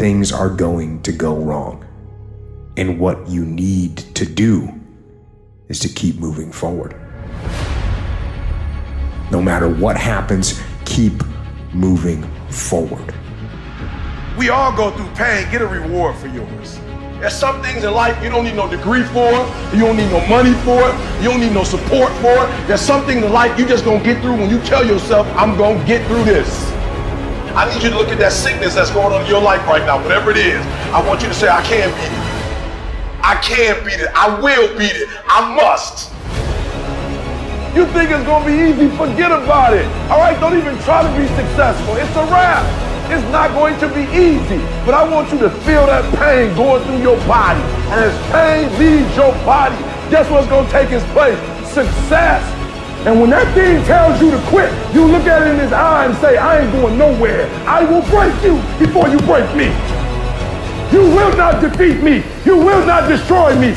things are going to go wrong. And what you need to do is to keep moving forward. No matter what happens, keep moving forward. We all go through pain. Get a reward for yours. There's some things in life you don't need no degree for, you don't need no money for it, you don't need no support for it. There's something in life you just gonna get through when you tell yourself, I'm gonna get through this. I need you to look at that sickness that's going on in your life right now, whatever it is. I want you to say, I can't beat it. I can't beat it. I will beat it. I must. You think it's gonna be easy? Forget about it. All right, don't even try to be successful. It's a wrap. It's not going to be easy, but I want you to feel that pain going through your body. And as pain leaves your body, guess what's going to take its place? Success. And when that thing tells you to quit, you look at it in his eye and say, I ain't going nowhere. I will break you before you break me. You will not defeat me. You will not destroy me.